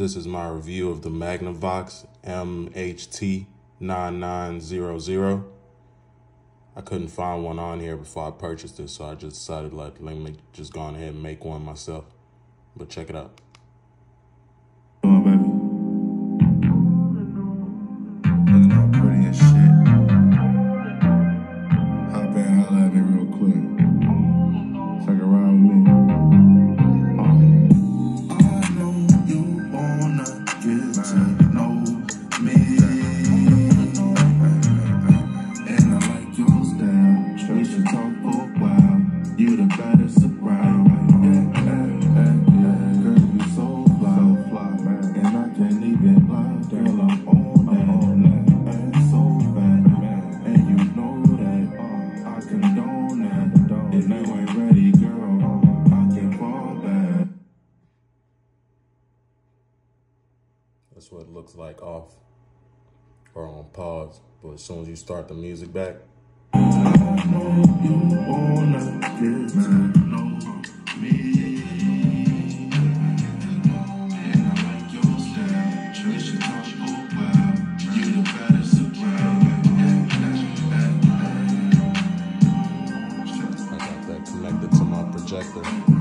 This is my review of the Magnavox MHT9900. I couldn't find one on here before I purchased it, so I just decided like let me just go ahead and make one myself. But check it out. If you ain't ready, girl, I can fall back. That's what it looks like off or on pause. But as soon as you start the music back, projector.